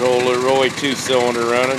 Old Leroy two cylinder running.